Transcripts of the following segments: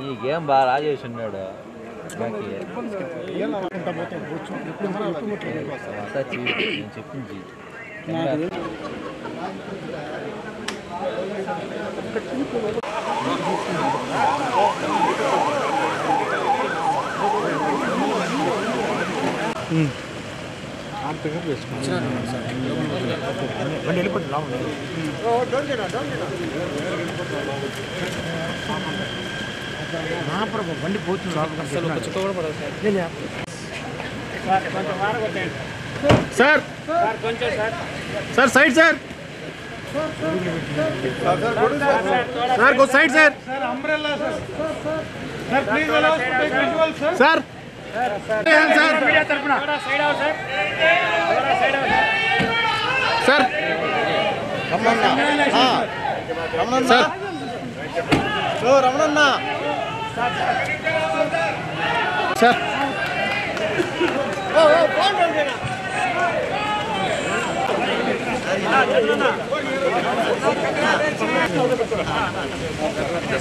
ఈ గేమ్ బాగా రాజేసి ఉన్నాడు. బాకీ ఒకసారి చూడు, నేను చెప్పింది sir. Sir side sir! Sir go side sir! Sir sir! Sir sir. రమణన్న sir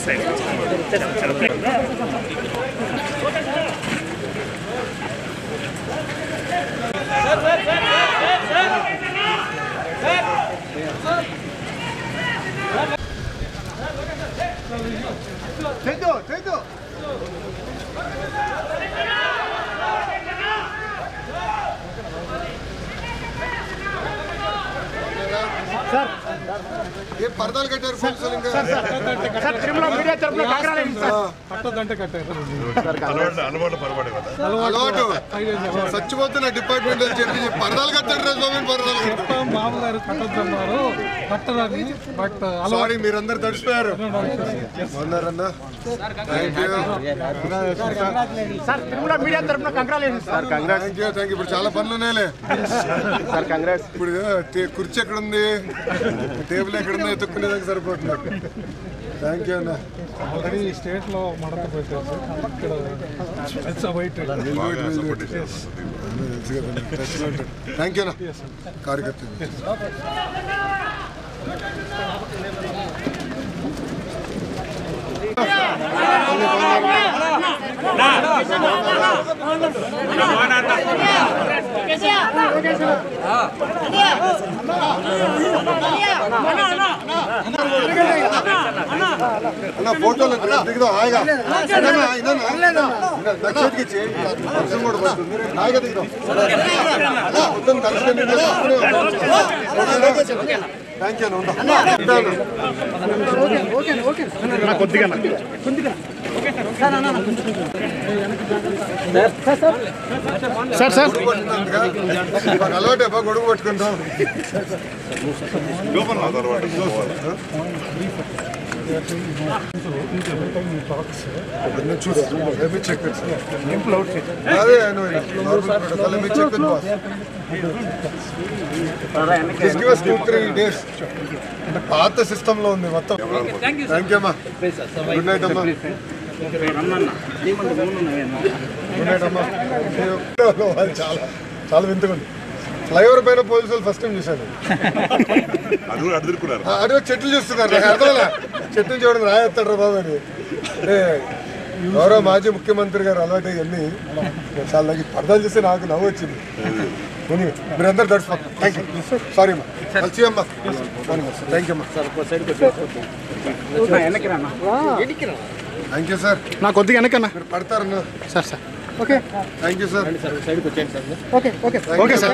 Chaitu 됐 ఏ పరదాలు కట్టారు పోలీసులు ఇంకా? సార్ తిరుమల మీడియా తరపున కాకరాలేదు సార్? అలవాటు. చచ్చిపోతున్న డిపార్ట్మెంట్ అని చెప్పి పరదాలు కట్టారు రా స్వామి పరదాలు కట్టారు. బాబు గారు కట్టొద్దన్నారు. కట్టదని బట్ సారీ మీరందరూ యూ సార్ తిరుమల మీడియా తరపున కంగ్రాలేషన్ సార్ థ్యాంక్ యూ ఇప్పుడు చాలా పనులు ఉన్నాయిలే. Sir congrats. ఇప్పుడు కుర్చీ ఎక్కడ ఉంది టేబుల్ ఎక్కడ ఉందో ఎత్తుక్కునేదానికి సరిపోతుంది. థ్యాంక్ యూ అన్న. ఆల్రెడీ స్టేట్లో మడత పెట్టేసి ఇక్కడ ఇట్స్ వైట్ థ్యాంక్ యూ అన్న. కార్యకర్త అన్న ఫోటోలు దిగుదాం హాయిగా చేతికి ఇచ్చి, వర్షం కూడా పడుతుంది. హాయిగా దిగుదాం మొత్తం కలిసి. Thank you. ఉంటాను. కొద్దిగా సార్ సార్. అలవాటు ఎవ గొడుగు పాత సిస్టమ్లో ఉంది మొత్తం. థ్యాంక్ యూ అమ్మా. గుడ్ నైట్ అమ్మా. చాలా చాలా వింతగా ఉంది. ఫ్లైఓవర్ పైన పోలీసులు ఫస్ట్ టైం చూశాను ఆ, అడిగో చెట్లు చూస్తున్నారు. నాకు అర్థంలే చెట్లు చూడడం రాయేస్తాడు బాబు అని. అంటే గౌరవ మాజీ ముఖ్యమంత్రి గారు అలవాటు ఇవన్నీ చాలా పరదాలు చూస్తే నాకు నవ్వు వచ్చింది. మీరందరూ దర్శనం థ్యాంక్ యూ సారీ అమ్మా. కలిసి అమ్మా. థ్యాంక్ యూ అమ్మా. థ్యాంక్ యూ సార్ నా కొద్దిగా వెనకన్నా. మీరు పడతారన్నా. Sir sir. Thank you sir okay sir.